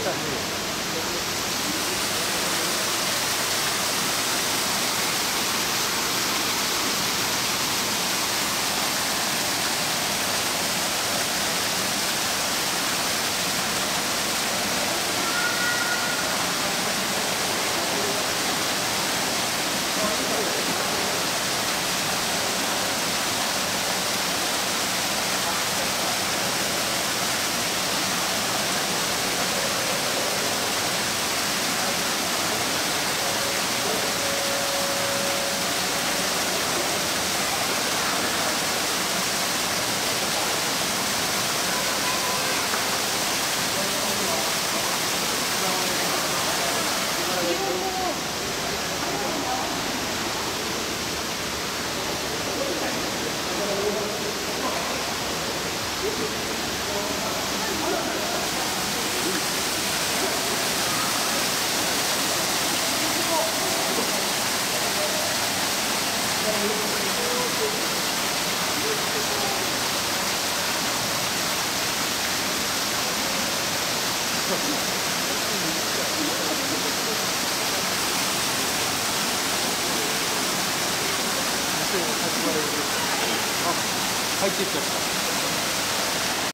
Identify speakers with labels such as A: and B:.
A: ったし。入ってっちゃった。